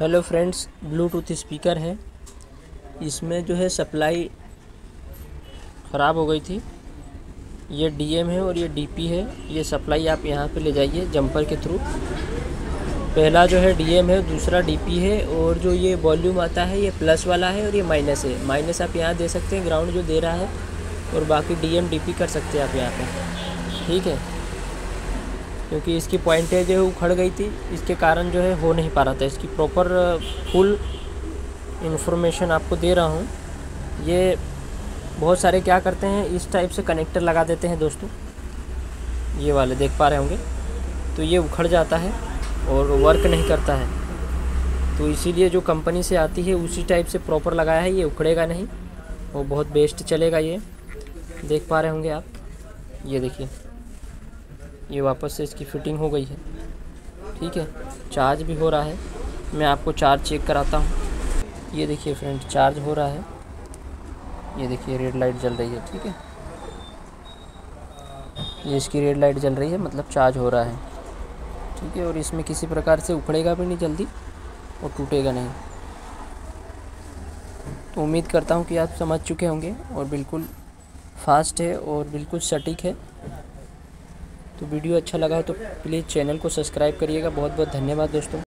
Hello friends, Bluetooth speaker है। इसमें जो है सप्लाई ख़राब हो गई थी। ये डीएम है और ये डीपी है। ये सप्लाई आप यहाँ पे ले जाइए जंपर के थ्रू। पहला जो है डीएम है, दूसरा डीपी है और जो ये वॉल्यूम आता है, ये प्लस वाला है और ये माइनस है। माइनस आप यहाँ दे सकते हैं, ग्राउंड जो दे रहा है और बाकी डीएम, डीपी कर सकते हैं आप यहाँ पर ठीक है? क्योंकि इसकी पॉइंटें जो उखड़ गई थी। इसके कारण जो है हो नहीं पा रहा था। इसकी प्रॉपर फुल इंफॉर्मेशन आपको दे रहा हूँ। ये बहुत सारे क्या करते हैं, इस टाइप से कनेक्टर लगा देते हैं दोस्तों। ये वाले देख पा रहे होंगे। तो ये उखड़ जाता है और वर्क नहीं करता है। तो इसीलिए जो कंपनी से आती है, उसी टाइप से प्रॉपर लगाया है। ये उखड़ेगा नहीं। और बहुत बेस्ट चलेगा ये। देख पा रहे होंगे आप। ये देखिए। ये वापस से इसकी फिटिंग हो गई है। ठीक है? चार्ज भी हो रहा है। मैं आपको चार्ज चेक कराता हूँ। ये देखिए फ्रेंड, चार्ज हो रहा है। ये देखिए, रेड लाइट जल रही है। ठीक है? ये इसकी रेड लाइट जल रही है मतलब चार्ज हो रहा है। ठीक है? और इसमें किसी प्रकार से उखड़ेगा भी नहीं जल्दी, और टूटेगा नहीं। तो उम्मीद करता हूँ कि आप समझ चुके होंगे, और बिल्कुल फास्ट है, और बिल्कुल सटीक है। तो वीडियो अच्छा लगा हो तो प्लीज़ चैनल को सब्सक्राइब करिएगा। बहुत बहुत धन्यवाद दोस्तों।